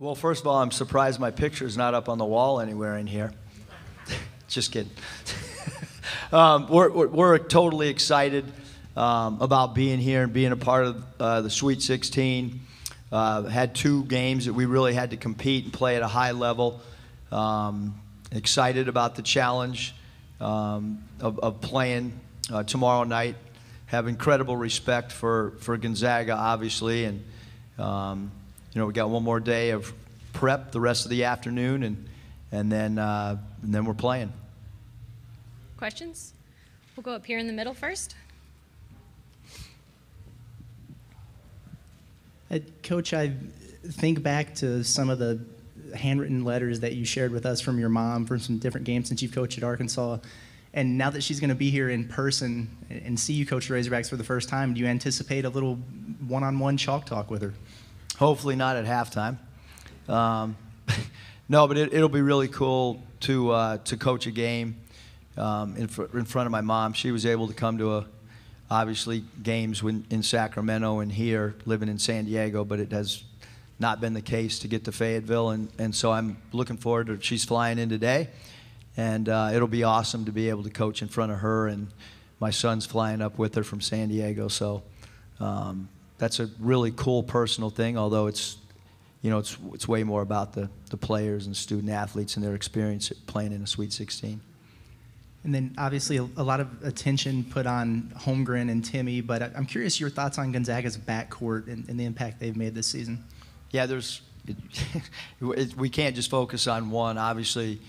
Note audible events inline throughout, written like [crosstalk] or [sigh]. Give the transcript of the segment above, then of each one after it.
Well, first of all, I'm surprised my picture's not up on the wall anywhere in here. [laughs] Just kidding. [laughs] um, we're, we're, we're, totally excited um, about being here and being a part of uh, the Sweet 16. Uh, had two games that we really had to compete and play at a high level. Um, excited about the challenge um, of, of, playing uh, tomorrow night. Have incredible respect for, for Gonzaga, obviously, and um, you know, we got one more day of prep the rest of the afternoon, and, and, then, uh, and then we're playing. Questions? We'll go up here in the middle first. Coach, I think back to some of the handwritten letters that you shared with us from your mom from some different games since you've coached at Arkansas. And now that she's going to be here in person and see you coach the Razorbacks for the first time, do you anticipate a little one on one chalk talk with her? Hopefully not at halftime. Um, [laughs] no, but it, will be really cool to uh, to coach a game um, in, fr- in front of my mom. She was able to come to a obviously games when, in Sacramento and here, living in San Diego, but it has not been the case to get to Fayetteville, and, and so I'm looking forward to. She's flying in today, and uh, it'll be awesome to be able to coach in front of her, and my son's flying up with her from San Diego, so. Um, that's a really cool personal thing, although it's, you know, it's, it's way more about the, the players and student athletes and their experience playing in a Sweet 16. And then obviously a, a, lot of attention put on Holmgren and Timme, but I'm curious your thoughts on Gonzaga's backcourt and, and the impact they've made this season. Yeah, there's, it, [laughs] it, we can't just focus on one. Obviously,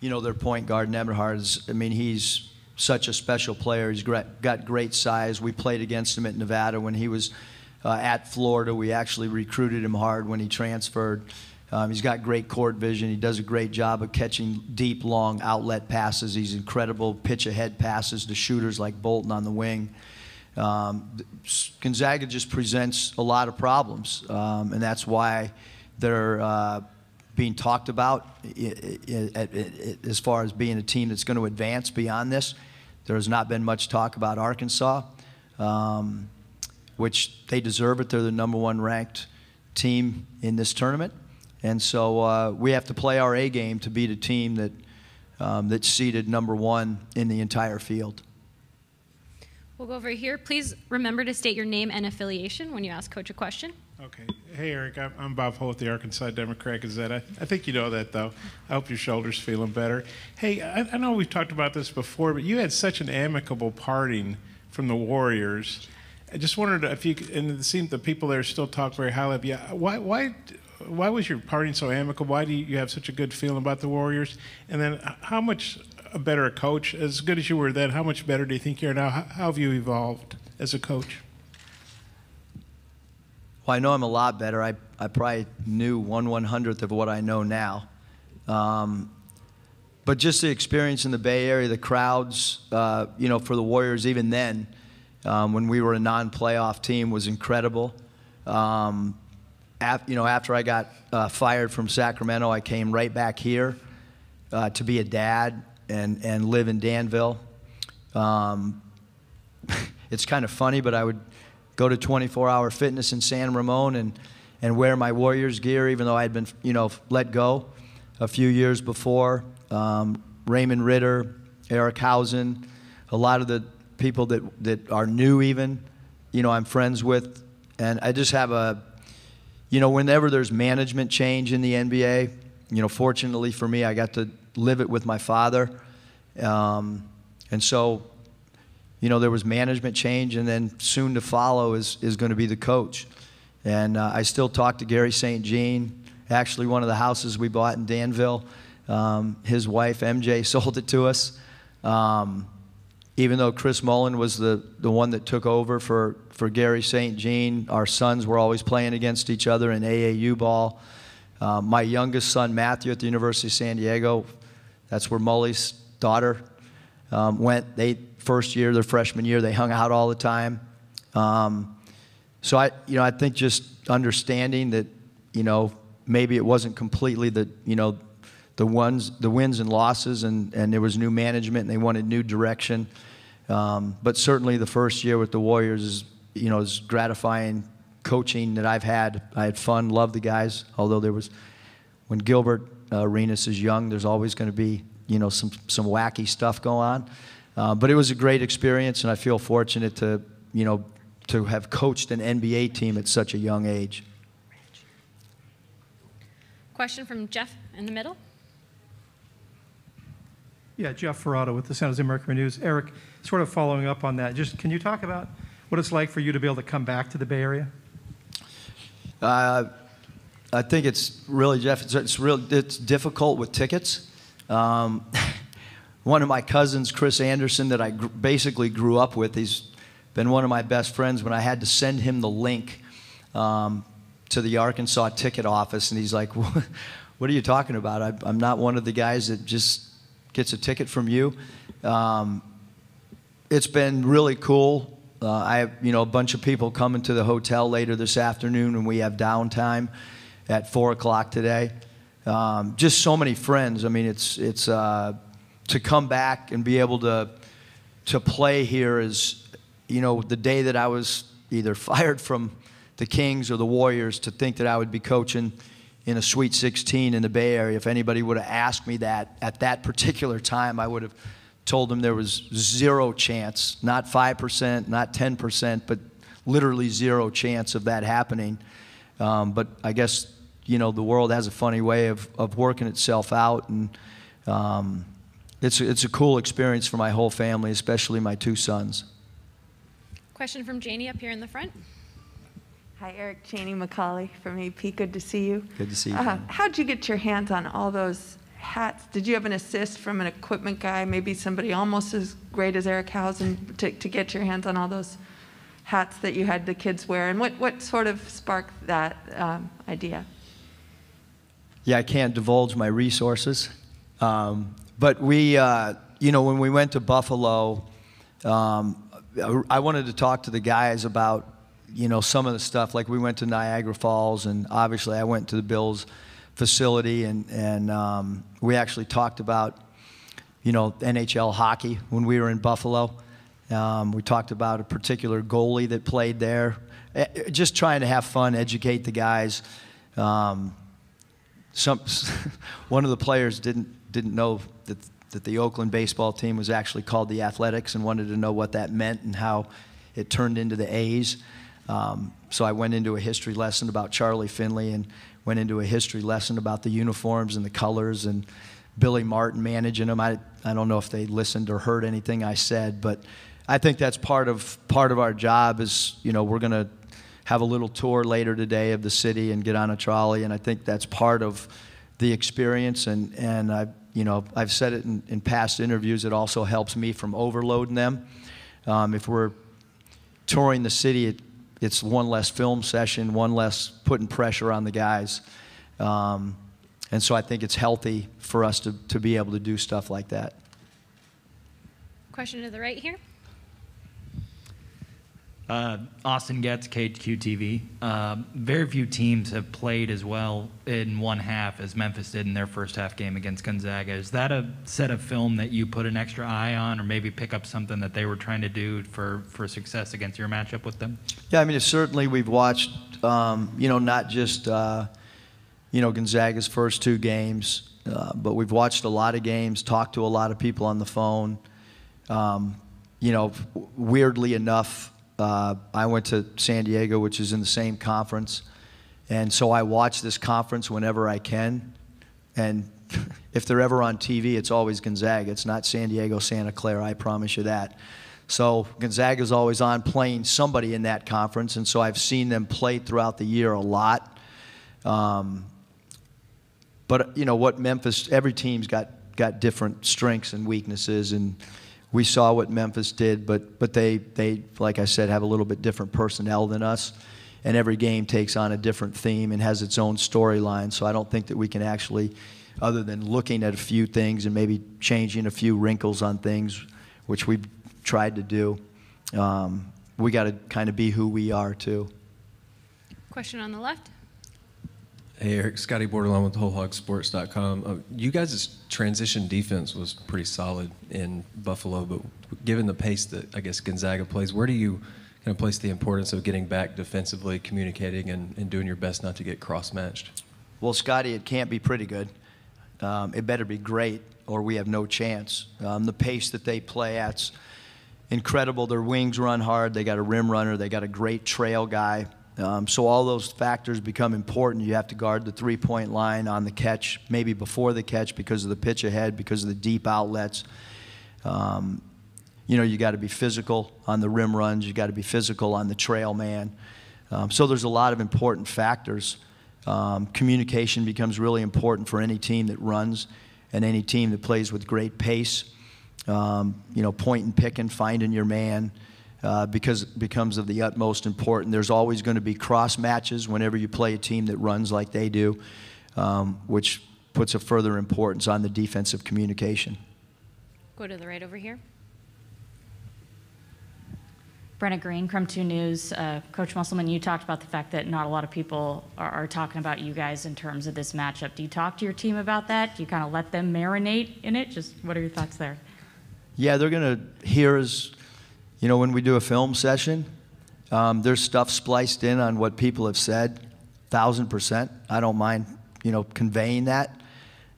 you know, their point guard, Nembhard, is, I mean, he's such a special player. He's got great size. We played against him at Nevada when he was – uh, at Florida. We actually recruited him hard when he transferred. Um, he's got great court vision. He does a great job of catching deep, long outlet passes. He's incredible pitch ahead passes to shooters like Bolton on the wing. Um, Gonzaga just presents a lot of problems, um, and that's why they're uh, being talked about as far as being a team that's going to advance beyond this. There has not been much talk about Arkansas. Um, which they deserve it. They're the number one ranked team in this tournament. And so uh, we have to play our A game to beat a team that, um, that's seeded number one in the entire field. We'll go over here. Please remember to state your name and affiliation when you ask Coach a question. Okay. Hey, Eric. I'm Bob Holt, the Arkansas Democrat Gazette. I, I think you know that, though. I hope your shoulder's feeling better. Hey, I, I know we've talked about this before, but you had such an amicable parting from the Warriors. I just wondered if you, and it seemed the people there still talk very highly of you. Why, why, why was your parting so amicable? Why do you have such a good feeling about the Warriors? And then, how much better a coach, as good as you were then, how much better do you think you are now? How, how have you evolved as a coach? Well, I know I'm a lot better. I, I probably knew one one hundredth of what I know now. Um, but just the experience in the Bay Area, the crowds, uh, you know, for the Warriors, even then um, when we were a non-playoff team was incredible. Um, af- you know, after I got uh, fired from Sacramento, I came right back here uh, to be a dad and, and live in Danville. Um, [laughs] it's kind of funny, but I would go to 24-hour fitness in San Ramon and, and wear my Warriors gear, even though I had been, you know, let go a few years before. Um, Raymond Ridder, Eric Housen, a lot of the people that, that are new even, you know, I'm friends with. And I just have a, you know, whenever there's management change in the NBA, you know, fortunately for me, I got to live it with my father. Um, and so, you know, there was management change, and then soon to follow is, is going to be the coach. And uh, I still talk to Garry St. Jean, actually, one of the houses we bought in Danville. Um, his wife, MJ, [laughs] sold it to us. Um, even though Chris Mullin was the, the one that took over for, for Garry St. Jean, our sons were always playing against each other in AAU ball. Uh, my youngest son, Matthew, at the University of San Diego, that's where Mully's daughter um, went. They first year, their freshman year, they hung out all the time. Um, so I, you know, I think just understanding that, you know, maybe it wasn't completely the, you know, the ones, the wins and losses, and, and there was new management, and they wanted new direction. Um, but certainly the first year with the Warriors is, you know, is gratifying coaching that I've had. I had fun, loved the guys, although there was when Gilbert uh, Arenas is young, there's always going to be, you know, some, some wacky stuff going on. Uh, but it was a great experience, and I feel fortunate to, you know, to have coached an NBA team at such a young age. Question from Jeff in the middle. Yeah, Jeff Faraudo with the San Jose Mercury News. Eric, sort of following up on that, just can you talk about what it's like for you to be able to come back to the Bay Area? Uh, I think it's really, Jeff, it's, it's, real, it's difficult with tickets. Um, [laughs] one of my cousins, Chris Anderson, that I gr- basically grew up with, he's been one of my best friends. When I had to send him the link um, to the Arkansas ticket office, and he's like, [laughs] What are you talking about? I, I'm not one of the guys that just gets a ticket from you. Um, it's been really cool. Uh, I have, you know, a bunch of people coming to the hotel later this afternoon, and we have downtime at four o'clock today. Um, just so many friends. I mean, it's it's uh, to come back and be able to to play here is, you know, the day that I was either [laughs] fired from the Kings or the Warriors to think that I would be coaching in a Sweet 16 in the Bay Area. If anybody would have asked me that at that particular time, I would have told them there was zero chance, not 5%, not 10%, but literally zero chance of that happening. Um, but I guess, you know, the world has a funny way of, of working itself out. And um, it's, it's a cool experience for my whole family, especially my two sons. Question from Janie up here in the front. Hi, Eric Janie McCauley from AP. Good to see you. Good to see you, Uh, how'd you get your hands on all those hats? Did you have an assist from an equipment guy, maybe somebody almost as great as Eric Housen, to, to get your hands on all those hats that you had the kids wear? And what, what sort of sparked that um, idea? Yeah, I can't divulge my resources. Um, but we, uh, you know, when we went to Buffalo, um, I wanted to talk to the guys about, you know, some of the stuff. Like we went to Niagara Falls, and obviously I went to the Bills facility, and, and um, we actually talked about, you know, NHL hockey when we were in Buffalo. Um, we talked about a particular goalie that played there. Eh, Just trying to have fun, educate the guys. Um, some [laughs] one of the players didn't didn't know that that the Oakland baseball team was actually called the Athletics and wanted to know what that meant and how it turned into the A's. Um, so I went into a history lesson about Charlie Finley and went into a history lesson about the uniforms and the colors and Billy Martin managing them. I I don't know if they listened or heard anything I said, but I think that's part of part of our job is you know we're going to have a little tour later today of the city and get on a trolley, and I think that's part of the experience. And and I, you know, I've said it in, in past interviews. It also helps me from overloading them. Um, if we're touring the city, it, it's one less film session, one less putting pressure on the guys. Um, and so I think it's healthy for us to, to be able to do stuff like that. Question to the right here. Uh, Austin Getz, KQTV. Uh, very few teams have played as well in one half as Memphis did in their first half game against Gonzaga. Is that a set of film that you put an extra eye on, or maybe pick up something that they were trying to do for, for success against your matchup with them? Yeah, I mean, certainly we've watched, um, you know, not just, uh, you know, Gonzaga's first two games, uh, but we've watched a lot of games, talked to a lot of people on the phone. Um, you know, weirdly enough, uh, I went to San Diego, which is in the same conference, and so I watch this conference whenever I can. And [laughs] if they're ever on TV, it's always Gonzaga. It's not San Diego, Santa Clara. I promise you that. So Gonzaga's always on playing somebody in that conference, and so I've seen them play throughout the year a lot. Um, but you know what Memphis, every team's got got different strengths and weaknesses, and we saw what Memphis did. But but they they like I said have a little bit different personnel than us, and every game takes on a different theme and has its own storyline. So I don't think that we can actually, other than looking at a few things and maybe changing a few wrinkles on things, which we've tried to do, um, we got to kind of be who we are too. Question on the left. Hey, Eric, Scotty Bordelon with WholeHogSports.com. Uh, you guys' transition defense was pretty solid in Buffalo, but given the pace that I guess Gonzaga plays, where do you kind of place the importance of getting back defensively, communicating, and, and doing your best not to get cross matched? Well, Scotty, it can't be pretty good. Um, it better be great, or we have no chance. Um, the pace that they play at's incredible. Their wings run hard. They got a rim runner. They got a great trail guy. Um, so all those factors become important. You have to guard the three-point line on the catch, maybe before the catch because of the pitch ahead, because of the deep outlets. Um, you know, you got to be physical on the rim runs. You got to be physical on the trail man. Um, so there's a lot of important factors. Um, communication becomes really important for any team that runs and any team that plays with great pace. Um, you know, point and picking, finding your man, uh, because it becomes of the utmost important. There's always going to be cross matches whenever you play a team that runs like they do, um, which puts a further importance on the defensive communication. Go to the right over here. Brenna Green, Crum 2 News. Uh, Coach Musselman, you talked about the fact that not a lot of people are, are, talking about you guys in terms of this matchup. Do you talk to your team about that? Do you kind of let them marinate in it? Just what are your thoughts there? Yeah, they're going to hear us, you know, when we do a film session, um, there's stuff spliced in on what people have said, thousand percent. I don't mind, you know, conveying that.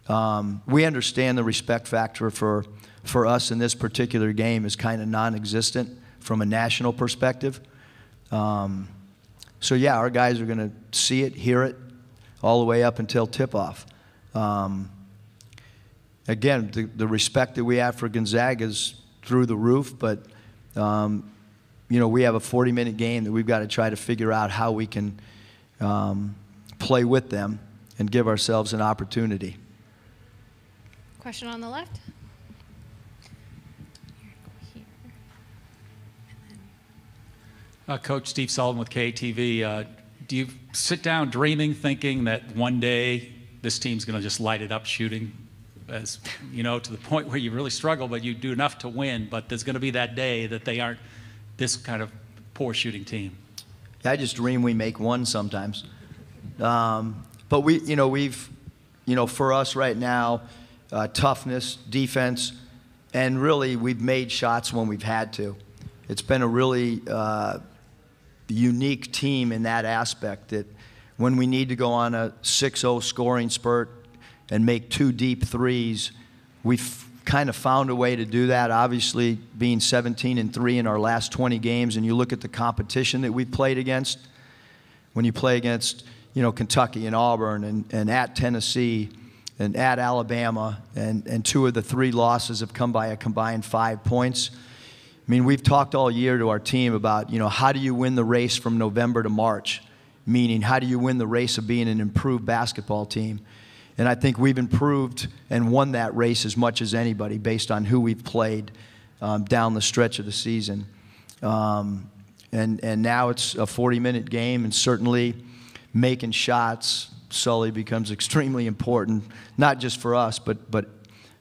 Um, we understand the respect factor for, for us in this particular game is kind of non existent from a national perspective. Um, so yeah, our guys are going to see it, hear it, all the way up until tip-off. Um, again, the, the, respect that we have for Gonzaga is through the roof, but um, you know we have a 40-minute game that we've got to try to figure out how we can um, play with them and give ourselves an opportunity. Question on the left. Uh, Coach Steve Sullivan with KATV. Uh, do you sit down dreaming, thinking that one day this team's going to just light it up shooting, as you know, to the [laughs] point where you really struggle, but you do enough to win? But there's going to be that day that they aren't this kind of poor shooting team. I just dream we make one sometimes. Um, but we, you know, we've, you know, for us right now, uh, toughness, defense, and really we've made shots when we've had to. It's been a really uh, unique team in that aspect that when we need to go on a 6-0 scoring spurt and make two deep threes, we've kind of found a way to do that. Obviously, being 17 and 3 in our last 20 games, and you look at the competition that we've played against, when you play against, you know, Kentucky and Auburn and, and at Tennessee and at Alabama, and, and two of the three losses have come by a combined five points. I mean, we've talked all year to our team about, you know, how do you win the race from November to March? Meaning, how do you win the race of being an improved basketball team? And I think we've improved and won that race as much as anybody based on who we've played um, down the stretch of the season. Um, and, and now it's a 40 minute game, and certainly making shots, Sully becomes [laughs] extremely important, not just for us, but, but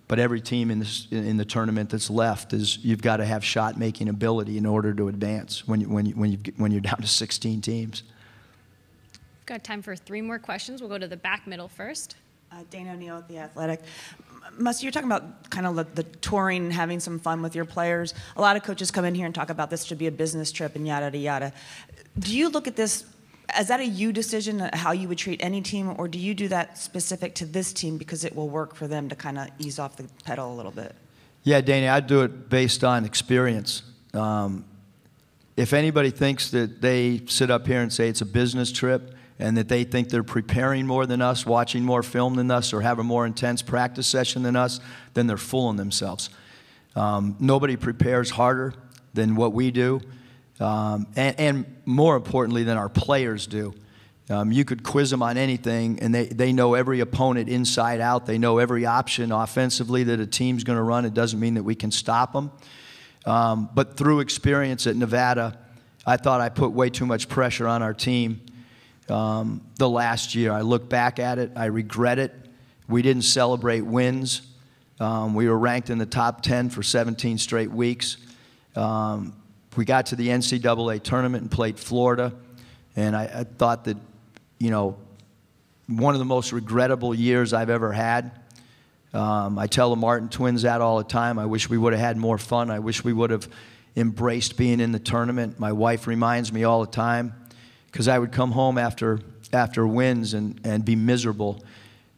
but every team in, this, in the tournament that's left is you've got to have shot making ability in order to advance when, you, when, you, when, you, when you're down to 16 teams. We've got time for three more questions. We'll go to the back middle first. Uh, Dana O'Neil at The Athletic. Muss, you're talking about kind of the, touring having some fun with your players. A lot of coaches come in here and talk about this should be a business trip and yada, yada, yada. Do you look at this is that a you decision how you would treat any team or do you do that specific to this team because it will work for them to kind of ease off the pedal a little bit yeah danny i do it based on experience um, if anybody thinks that they sit up here and say it's a business trip and that they think they're preparing more than us watching more film than us or have a more intense practice session than us then they're fooling themselves um, nobody prepares harder than what we do um, and, and, more importantly than our players do. Um, you could quiz them on anything, and they, they know every opponent inside out. They know every option offensively that a team's going to run. It doesn't mean that we can stop them. Um, but through experience at Nevada, I thought I put way too much pressure on our team um, the last year. I look back at it, I regret it. We didn't celebrate wins. Um, we were ranked in the top 10 for 17 straight weeks. Um, we got to the NCAA tournament and played Florida, and I, I thought that, you know, one of the most regrettable years I've ever had. Um, I tell the Martin twins that all the time. I wish we would have had more fun. I wish we would have embraced being in the tournament. My wife reminds me all the time because I would come home after after wins and, and be miserable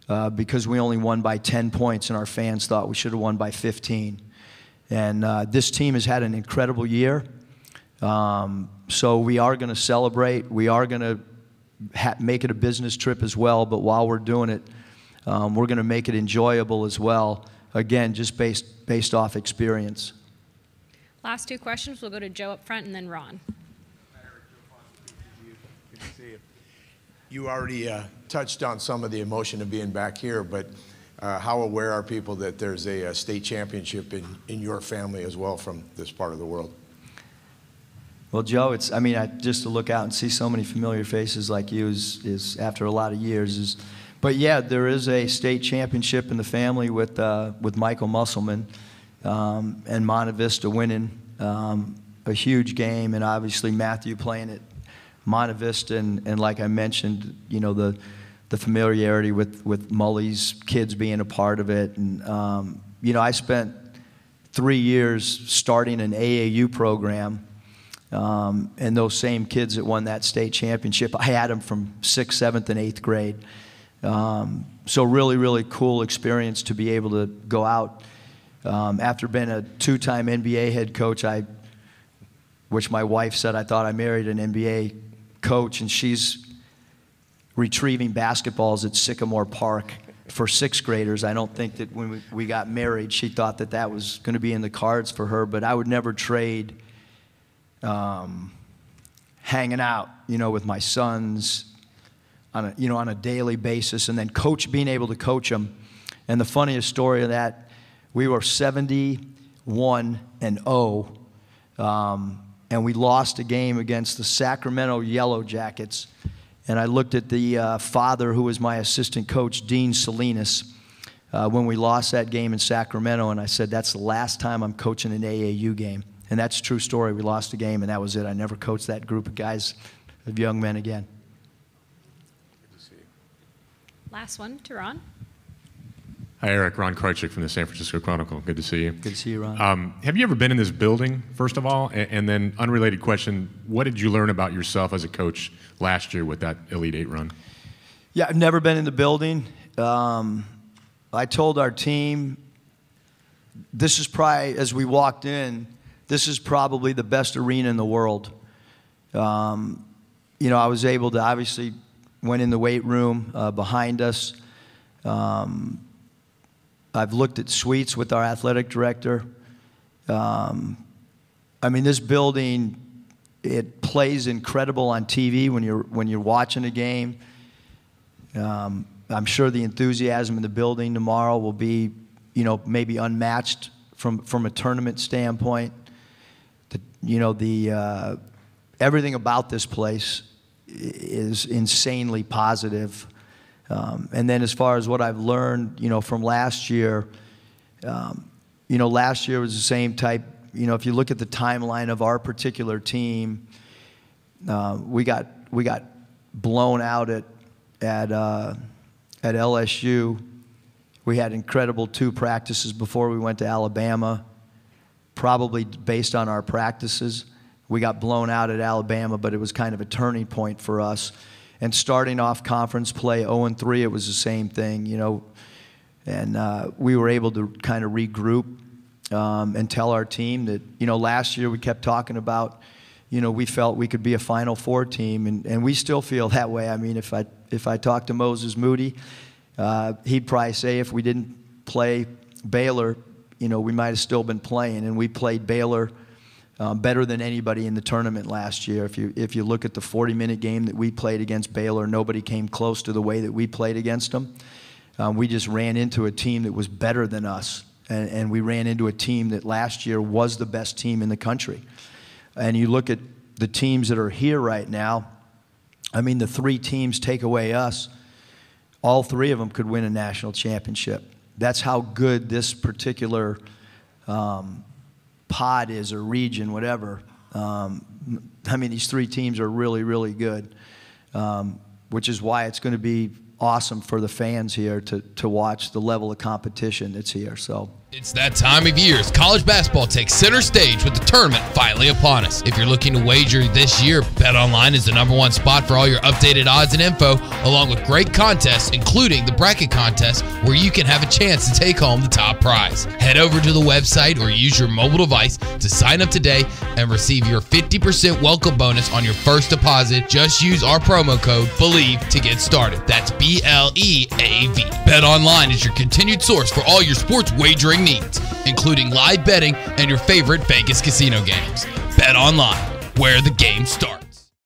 uh, because we only won by 10 points and our fans thought we should have won by 15. And uh, this team has had an incredible year. Um, so we are going to celebrate. We are going to ha- make it a business trip as well. But while we're doing it, um, we're going to make it enjoyable as well. Again, just based, based off experience. Last two questions. We'll go to Joe up front and then Ron. You already uh, touched on some of the emotion of being back here, but uh, how aware are people that there's a, a state championship in, in your family as well from this part of the world? Well, Joe, it's, I mean, I, just to look out and see so many familiar faces like you is, is after a lot of years is, but yeah, there is a state championship in the family with, uh, with Michael Musselman um, and Monte Vista winning um, a huge game, and obviously Matthew playing at Monte Vista, and, and like I mentioned, you know, the, the familiarity with, with Mully's kids being a part of it. And, um, you know, I spent three years starting an AAU program. Um, and those same kids that won that state championship, I had them from sixth, seventh, and eighth grade. Um, so really, really cool experience to be able to go out. Um, after being a two-time NBA head coach, I, which my wife said I thought I married an NBA coach, and she's retrieving basketballs at Sycamore Park for sixth graders. I don't think that when we, got married, she thought that that was going to be in the cards for her, but I would never trade um, hanging out, you know, with my sons on a, you know, on a daily basis, and then coach, being able to coach them. And the funniest story of that, we were 71 and 0, um, and we lost a game against the Sacramento Yellow Jackets. And I looked at the uh, father who was my assistant coach, Dean Salinas, uh, when we lost that game in Sacramento, and I said, That's the last time I'm coaching an AAU game. And that's a true story. We lost a game, and that was it. I never coached that group of guys, of young men again. Last one to Ron. Hi, Eric. Ron Kroichick from the San Francisco Chronicle. Good to see you. Good to see you, Ron. Um, have you ever been in this building, first of all? And, and then, unrelated question what did you learn about yourself as a coach last year with that Elite Eight run? Yeah, I've never been in the building. Um, I told our team, this is probably, as we walked in, this is probably the best arena in the world. Um, you know, I was able to obviously went in the weight room uh, behind us. Um, I've looked at suites with our athletic director. Um, I mean, this building, it plays incredible on TV when you're when you're watching a game. Um, I'm sure the enthusiasm in the building tomorrow will be, you know, maybe unmatched from from a tournament standpoint. The, you know, the uh, everything about this place is insanely positive. Um, and then as far as what I've learned, you know, from last year, um, you know, last year was the same type. You know, if you look at the timeline of our particular team, uh, we got we got blown out at at uh, at LSU. We had incredible two practices before we went to Alabama, probably based on our practices. We got blown out at Alabama, but it was kind of a turning point for us. And starting off conference play 0 and 3, it was the same thing, you know. And uh, we were able to kind of regroup um, and tell our team that, you know, last year we kept talking about, you know, we felt we could be a Final Four team, and, and we still feel [laughs] that way. I mean, if I if I talked to Moses Moody, uh, he'd probably say if we didn't play Baylor, you know, we might have still been playing, and we played Baylor um, better than anybody in the tournament last year. If you, if you look at the 40 minute game that we played against Baylor, nobody came close to the way that we played against them. Um, we just ran into a team that was better than us. And, and we ran into a team that last year was the best team in the country. And you look at the teams that are here right now, I mean, the three teams take away us, all three of them could win a national championship. That's how good this particular um, pod is or region, whatever. Um, I mean, these three teams are really, really good, um, which is why it's going to be awesome for the fans here to, to watch the level of competition that's here. So It's that time of year as college basketball takes center stage with the tournament finally upon us. If you're looking to wager this year, BetOnline is the number one spot for all your updated odds and info, along with great contests, including the bracket contest, where you can have a chance to take home the top prize. Head over to the website or use your mobile device to sign up today and receive your 50% welcome bonus on your first deposit. Just use our promo code BLEAV to get started. That's B L E A V. BetOnline is your continued source for all your sports wagering needs, including live betting and your favorite Vegas casino games. Bet online, where the game starts.